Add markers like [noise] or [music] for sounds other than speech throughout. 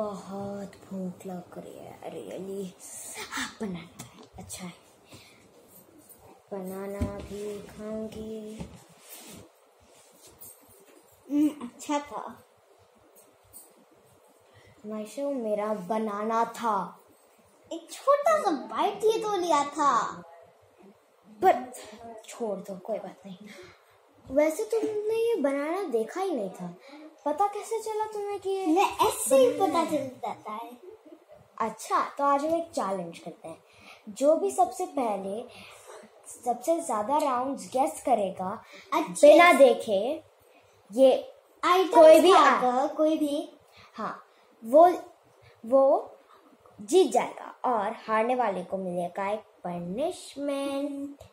बहुत भूख लग रही है। रियली बनाना अच्छा है। बनाना भी खाऊँगी। हम्म, अच्छा था। मायशा मेरा बनाना था। एक छोटा सा बाइट ये तो लिया था। पर छोड़ दो कोई बात नहीं। वैसे तुमने ये बनाना देखा ही नहीं था। पता कैसे चला तुम्हें कि ये मैं ऐसे ही पता चल जाता है। अच्छा तो आज हम एक चैलेंज करते हैं। जो भी सबसे पहले सबसे ज़्यादा राउंड्स गेस करेगा अच्छे। बिना देखे ये कोई भी कोई भी। हाँ वो वो जीत जाएगा और हारने वाले को मिलेगा एक पनिशमेंट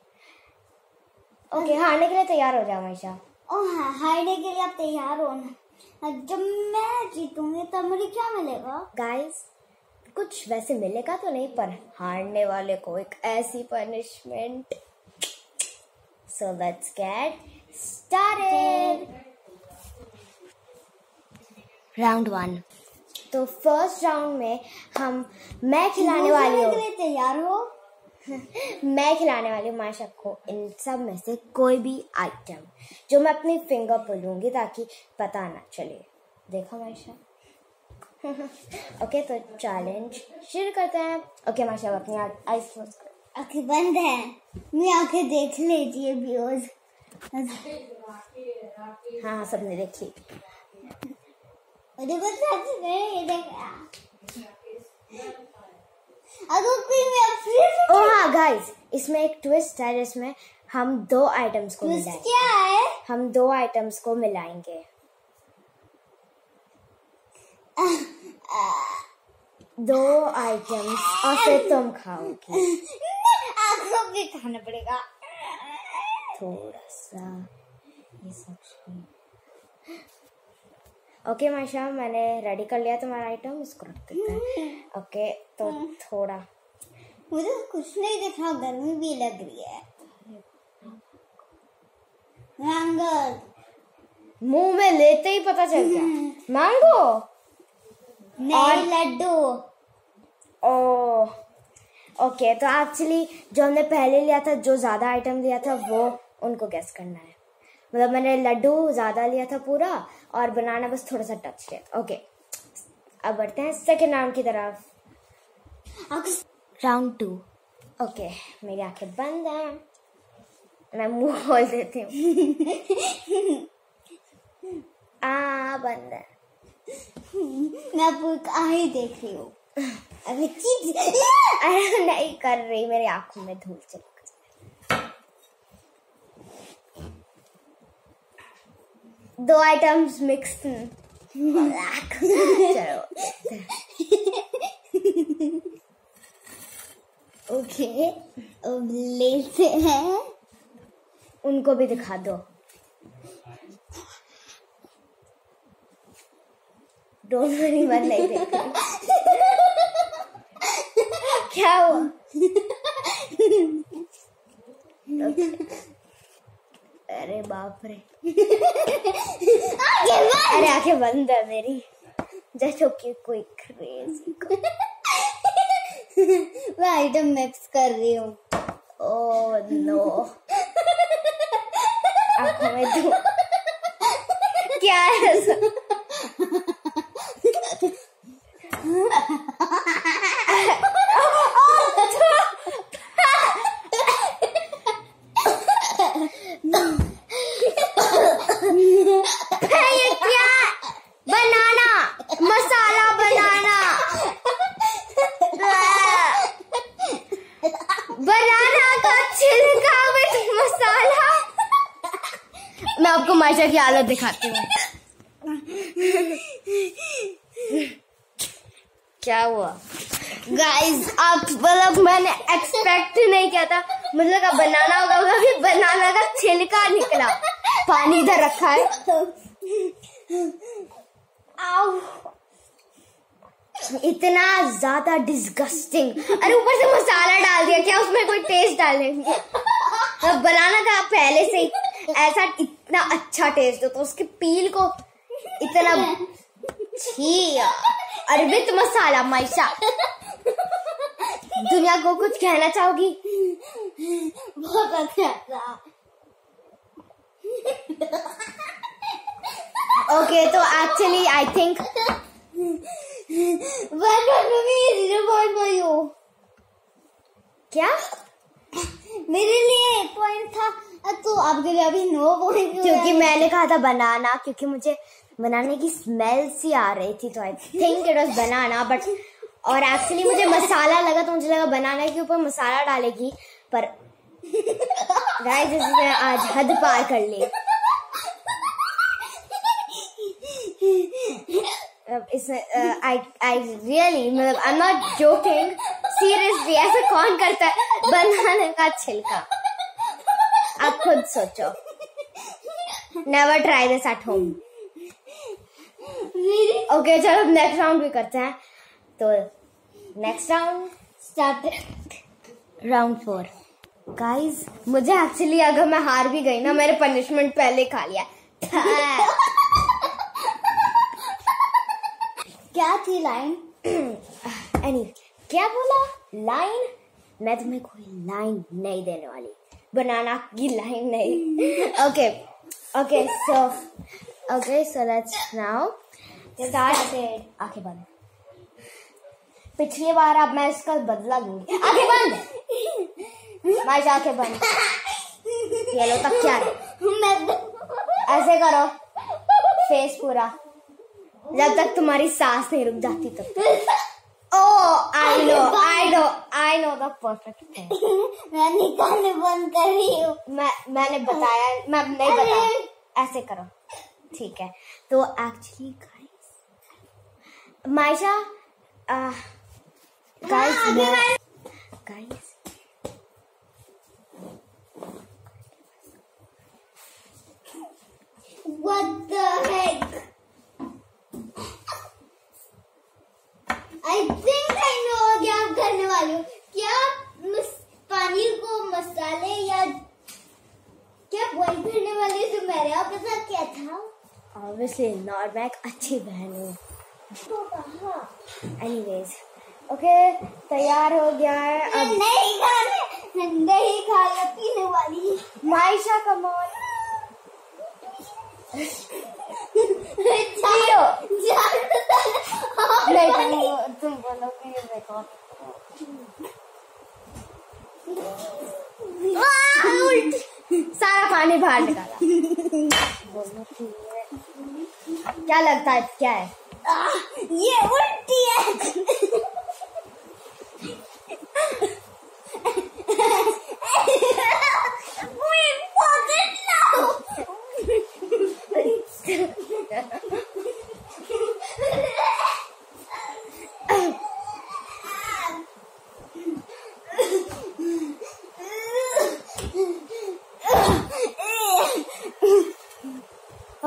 ओके हारने के लिए तैयार हो जाओ हमेशा। ओ हाँ हारने के लिए आप तैयार हो ना। और जब मैं जीतूँगी तब मुझे क्या मिलेगा? गाइस कुछ वैसे मिलेगा तो नहीं पर हारने वाले को एक ऐसी punishment so let's get started round one तो फ़र्स्ट राउंड में हम मैं खिलाने वाली हूँ। तैयार हो। मैं खिलाने वाली हूँ माशा को। इन सब में से कोई भी आइटम जो मैं अपनी फिंगर पर लूँगी ताकि पता ना चले। देखा माशा ओके तो चैलेंज शुरू करते हैं। ओके माशा अपनी आइस क्लोज कर। आँखें बंद है। मैं आँखें देख लीजिए व्यूज़ हाँ हाँ सबने देख बस सच ये देख। अगर ओ हाँ। गाइस इसमें एक ट्विस्ट है जिसमें हम दो आइटम्स को मिलाएँगे। क्या है? हम दो आइटम्स को मिलाएँगे। दो आइटम्स और फिर तुम खाओगी। आपको भी खाना पड़ेगा। थोड़ा सा ये सब ओके माशा मैंने रेडी कर लिया तुम्हारा आइटम उसको रख देते हैं ओके तो थोड़ा। मुझे कुछ नहीं दिख रहा गर्मी भी लग रही है। मैंगो मुँह में लेते ही पता चल गया। मैंगो नहीं लड्डू। ओ ओके तो एक्चुअली जो हमने पहले लिया था जो ज़्यादा आइटम लिया था वो उनको गेस करना है। मतलब मैंने लड्डू ज़्यादा लिया था पूरा और बनाना बस थोड़ा सा टच किया ओके अब बढ़ते हैं सेकेंड राउंड की तरफ़। राउंड टू ओके मेरी आँखें बंद हैं। मैं मुँह खोल देती हूँ। आ बंद है। मैं पूरा ही देख रही हूँ। [laughs] अभी चीज़ अरे नहीं कर रही। मेरी आँखों में धूल चमक दो आइटम्स मिक्स चलो ओके अब लेते हैं। उनको भी दिखा दो। डोंट वरी नहीं क्या हुआ? [laughs] अरे बाप रे। अरे आँखें बंद है मेरी। जस्ट कि कोई क्रेजी मैं आइटम मिक्स कर रही हूँ। ओ नो आँखों में क्या है ऐसा? है ये क्या बनाना मसाला बनाना बनाना का छिलका विद मसाला मैं आपको माशा की हालत दिखाती हूँ। क्या हुआ? गाइस आप मतलब मैंने एक्सपेक्ट नहीं किया था। मुझे लगा बनाना होगा होगा फिर बनाना का छिलका निकला। पानी इधर रखा है। आओ। इतना ज़्यादा डिस्गस्टिंग अरे ऊपर से मसाला डाल दिया क्या उसमें कोई टेस्ट डालेंगे? तो बनाना का पहले से ऐसा इतना अच्छा टेस्ट हो तो उसके पील को इतना छी अरबित मसाला माइशा दुनिया को कुछ कहना चाहोगी? बहुत अच्छा था। ओके तो एक्चुअली आई थिंक. क्या? मेरे लिए पॉइंट था। तो आपके लिए अभी नो पॉइंट क्योंकि मैंने कहा था बनाना क्योंकि मुझे बनाने की स्मेल सी आ रही थी तो I think it was banana but और एक्चुअली मुझे मसाला लगा तो मुझे लगा बनाना के ऊपर मसाला डालेगी पर गाइस इसने आज हद पार कर ली। आई आई रियली मतलब I am not joking seriously ऐसा कौन करता है? बनाने का छिलका। खुद सोचो। Never try this at home okay चलो नेक्स्ट राउंड भी करते हैं। तो next round start round four guys मुझे एक्चुअली अगर मैं हार भी गई ना मेरे पनिशमेंट पहले खा लिया। क्या थी लाइन एनी क्या बोला? लाइन मैं तुम्हें कोई लाइन नहीं देने वाली। बनाना की लाइन नहीं okay okay so okay so let's now start आँखें बंद। पिछली बार अब मैं इसका बदला लूँगी आँखें बंद। माइश आँखें बंद। ये लो तक क्या है? ऐसे करो। फेस पूरा। जब तक तुम्हारी सांस नहीं रुक जाती तब तक। ओ I know I know I know the perfect thing मैं निकालने बंद कर रही हूँ मैं मैंने बताया मैं नहीं बताया ऐसे करो ठीक है तो एक्चुअली गाइस माइशा गाइस आगे मैं- guys What the heck? Think I know क्या आप करने वाले हो। क्या आप पानी को मसाले या क्या करने वाले जो मेरे आपके साथ क्या था? ऑब्वियसली नॉट मैं अच्छी बहन हूँ। तो कहा? एनीवेज ओके तैयार हो गया है। अब नहीं खाने नहीं खाना पीने वाली। माइशा कमॉन [laughs] [laughs] नहीं तुम तुम बोलोगे ये देखो सारा पानी बाहर निकाला क्या लगता है क्या है? आ, [laughs] ये उल्टी है। [laughs]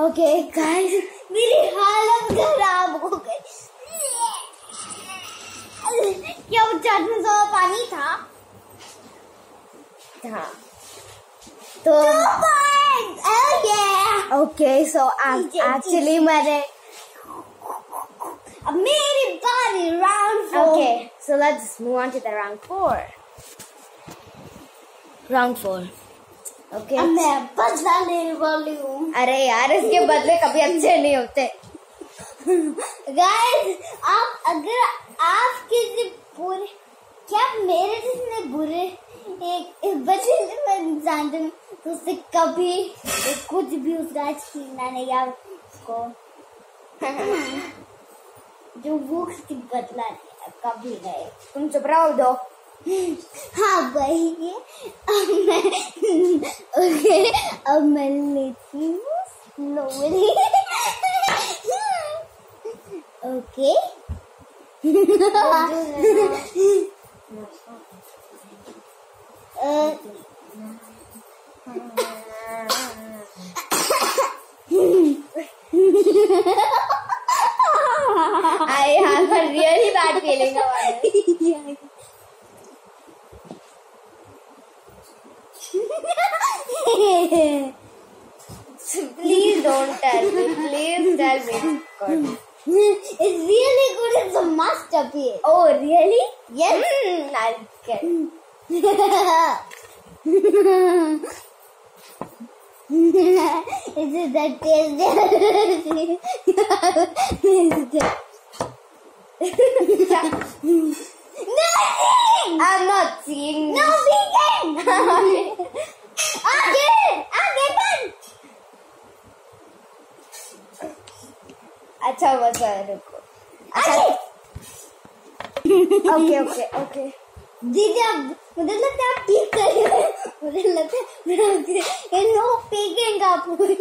ओके गाइस मेरी हालत खराब हो गई। क्या वो चाट में सौ पानी था? हाँ तो ओके सो एक्चुअली मैंने अब मेरी बारी round four okay so let's move on to the round four round four okay अब मैं बदला लेने वाली हूँ। अरे यार इसके बदले कभी अच्छे नहीं होते। गाइस आप अगर आप किसी बुरे क्या मेरे जितने बुरे एक, जानती हूँ तो उससे कभी कुछ भी उसका छीनना नहीं या उसको जो वो बदला कभी नहीं। तुम चुप रहो दो। हाँ वही अब मैं ओके अब मैं Please don't tell me. Please tell me. God. it's really good. It's a masterpiece. Oh, really? Yes. Mm, I'll get. Is it the taste? Nothing! I'm not seeing. No vegan! Again! अच्छा बस रुको। अच्छा! Okay okay okay. दीदी अब मुझे लगता है आप ठीक कर रहे हो। मुझे लगता है नो पीकिंग का पोषण।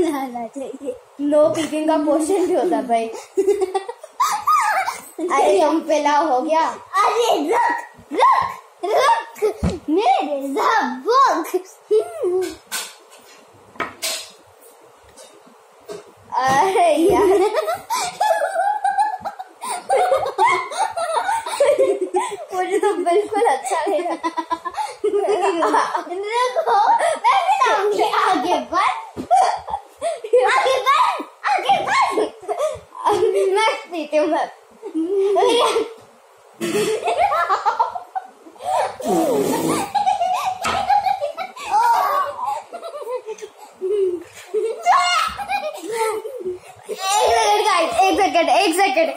लाना चाहिए। नो पीकिंग का पोर्शन भी होता भाई। अरे हम पेला हो गया। अरे रुक रुक रुक। मेरे जबक अरे [laughs] यार मुझे तो बिल्कुल अच्छा नहीं लगा रुको मैं बताऊँगी आगे बढ़ आगे बढ़ आगे बढ़ मैं पीती हूँ। मैं एक सेकंड गाइस एक सेकंड एक सेकंड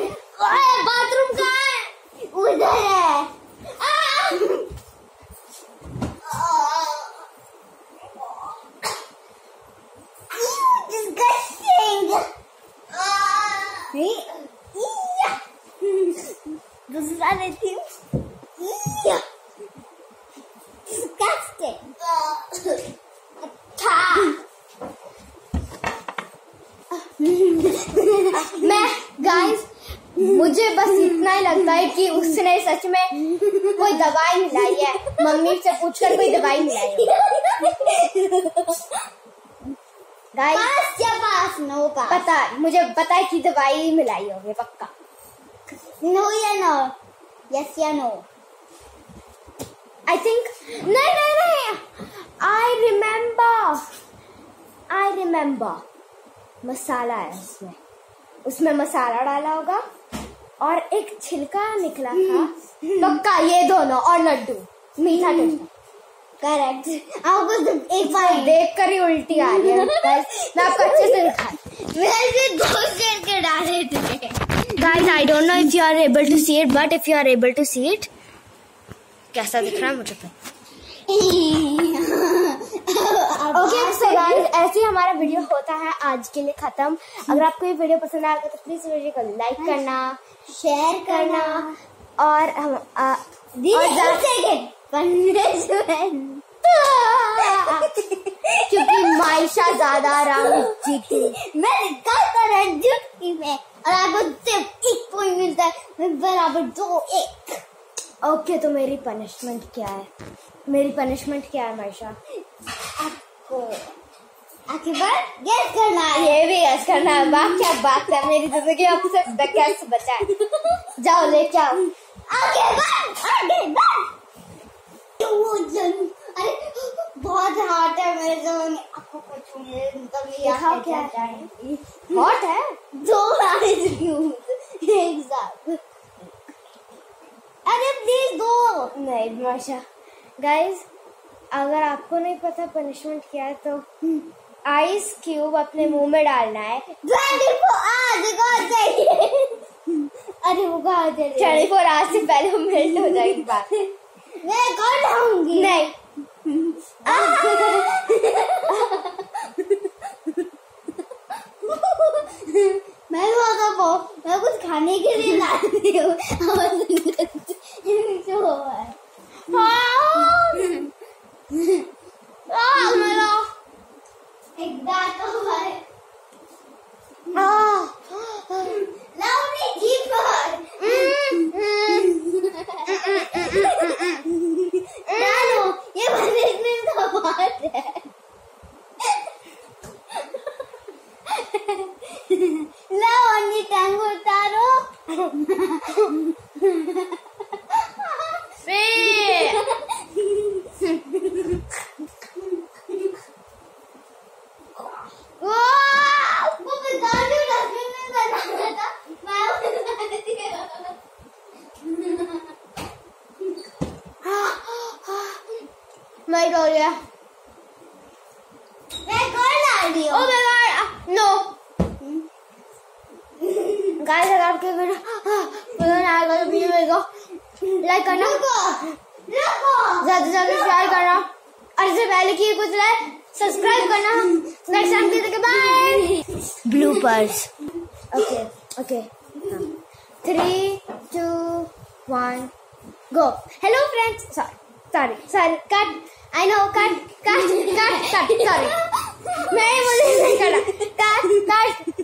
बाथरूम कहाँ है उधर है आ! Ew, disgusting. Yeah. दूसरा लेती हूँ disgusting. अच्छा [laughs] मैं गाइस मुझे बस इतना ही लगता है कि उसने सच में कोई दवाई मिलाई है। मम्मी से पूछकर कोई दवाई मिलाई है। गाइस पास नो पास पता मुझे पता है कि दवाई मिलाई होगी पक्का। नो या नो यस या नो आई थिंक नहीं नहीं नहीं आई रिमेम्बर आई रिमेम्बर मसाला है उसमें. उसमें मसाला डाला होगा और एक छिलका निकला था। पक्का ये दोनों और लड्डू। मीठा टेस्ट करेक्ट आपको तो एक बार देख कर ही उल्टी आ रही है मैं आपको अच्छे से दिखा [laughs] वैसे दो करके डाले थे। Guys I don't know if you are able to see it but if you are able to see it कैसा दिख रहा है मुझे ओके सो गाइस ऐसे ही हमारा वीडियो होता है आज के लिए खत्म। अगर आपको ये वीडियो पसंद आएगा तो प्लीज़ वीडियो को लाइक करना शेयर करना और हम [laughs] क्योंकि माइशा ज़्यादा राउंड [laughs] जीती। मैं निकालता रंजू की मैं। और आपको सिर्फ़ एक पॉइंट मिलता है बराबर दो एक। ओके तो मेरी पनिशमेंट क्या है? मेरी पनिशमेंट क्या है माइशा आपको आखिर गेस करना है। ये भी यस करना है। बात क्या बात है। मेरी ज़िंदगी अब से कैसे बचा है। जाओ लेके आओ। आगे बढ़ आगे बढ़ बहुत हार्ड है मेरे ज़मीन में। आपको कुछ मतलब क्या है? हॉट है? दो आइसक्रीम एक साथ। अरे प्लीज़ दो। नहीं माशा। गाइस अगर आपको नहीं पता पनिशमेंट क्या है तो आइस क्यूब अपने मुँह में डालना है। ट्वेंटी फोर आज कौन चाहिए अरे वो कहाँ ट्वेंटी फोर आवर्स से पहले वो मेल्ट हो जाएगी बात। [laughs] मैं कौन लाऊँगी नहीं मैं तो वो मैं कुछ खाने के लिए ला रही हूँ। [laughs] Ha ha ha ha. Guys अगर आपके वीडियो पसंद आएगा तो मेरे को लाइक करना। ज़्यादा से ज़्यादा शेयर करना। और इससे पहले कि कुछ रहे सब्सक्राइब करना। नेक्स्ट टाइम के bye bloopers okay okay three two one go hello friends sorry sorry sorry cut I know cut cut cut cut sorry मैं ये बोलने नहीं करना कट कट